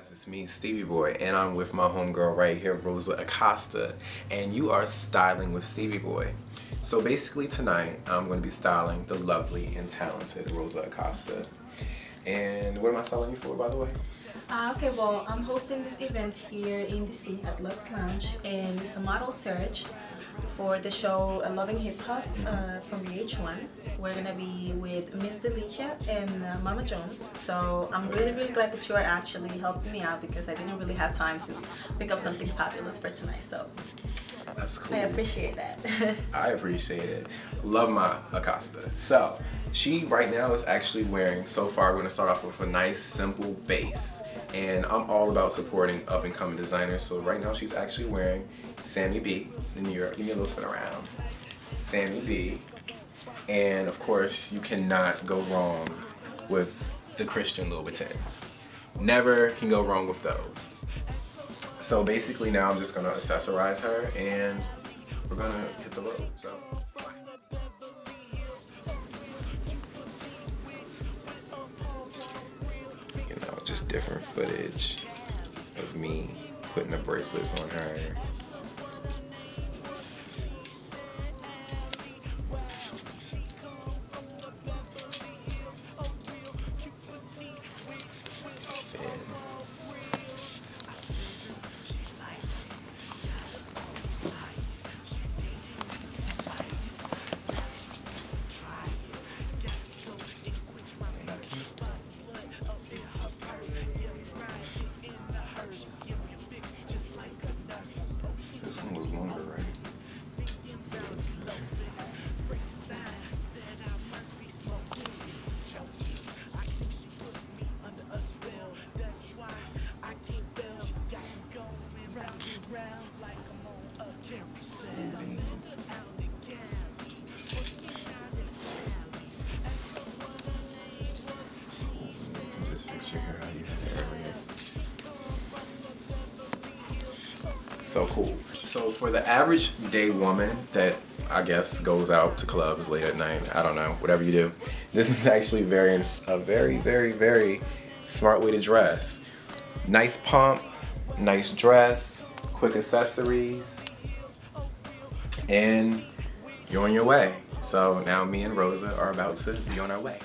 guys, it's me, Stevie Boi, and I'm with my homegirl right here, Rosa Acosta, and you are styling with Stevie Boi. So basically tonight, I'm going to be styling the lovely and talented Rosa Acosta. And what am I styling you for, by the way? Uh, okay, well, I'm hosting this event here in DC at Lux Lounge, and it's a model search for the show Love & Hip Hop uh, from VH1. We're gonna be with Miss Delicia and uh, Mama Jones. So I'm really, really glad that you are actually helping me out because I didn't really have time to pick up something fabulous for tonight. So That's cool. I appreciate that. I appreciate it. Love my Acosta. So, she right now is actually wearing, so far we're gonna start off with a nice simple base. And I'm all about supporting up and coming designers. So right now she's actually wearing Sammy B in New York. Give me a little spin around. Sammy B. And of course, you cannot go wrong with the Christian Louboutins. Never can go wrong with those. So basically now I'm just gonna accessorize her and we're gonna hit the road. So. You know, just different footage of me putting the bracelets on her. So cool. So for the average day woman that I guess goes out to clubs late at night, I don't know, whatever you do, this is actually very a very very very smart way to dress. Nice pump, nice dress, quick accessories, and you're on your way. So now me and Rosa are about to be on our way.